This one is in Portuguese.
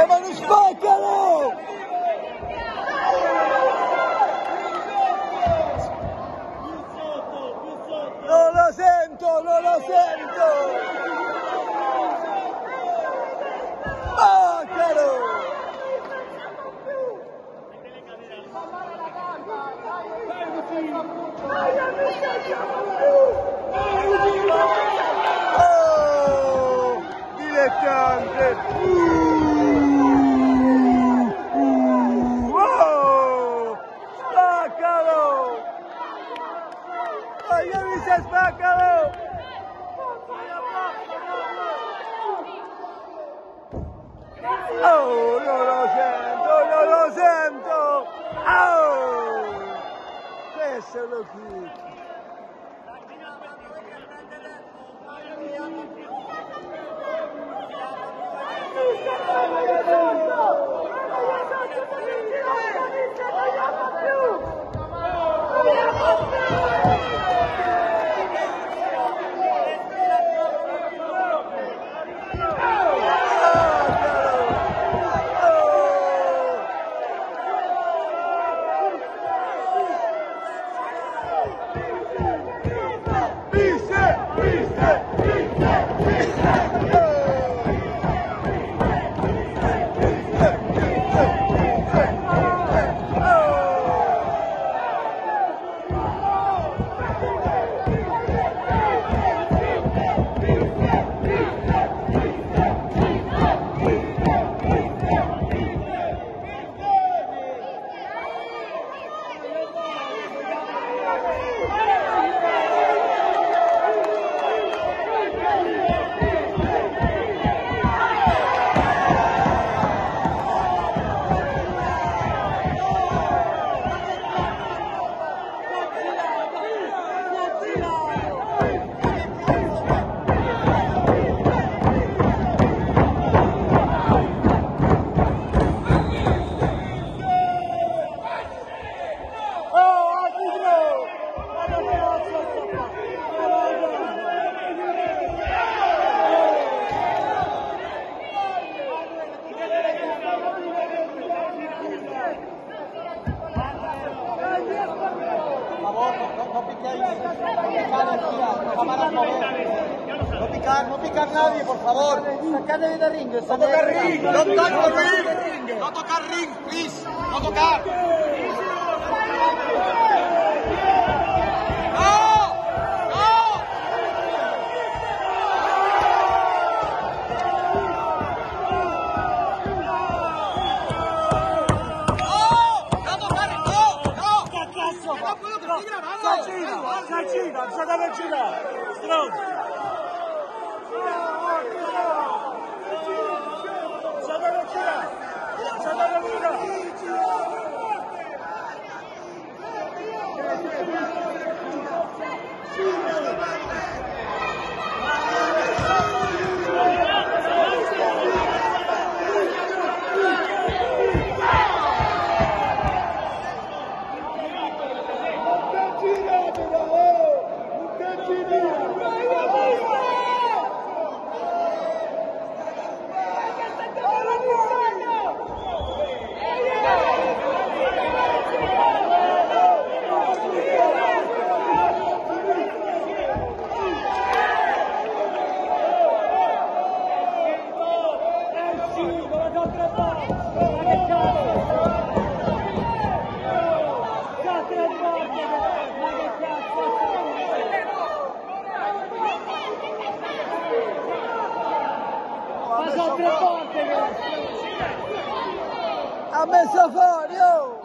Leva no spike, galera! Se spaccalo! Oh, non lo sento, non lo sento! Oh! Questo è lo kick! No, piquéis. No picar. No picar, nadie, por favor. Sacate de ring. No tocar ring. No tocar ring, please. No tocar. 下去一个，下去一个，下大概去一个，知道吗？Hallelujah. Ha messo fuori, oh!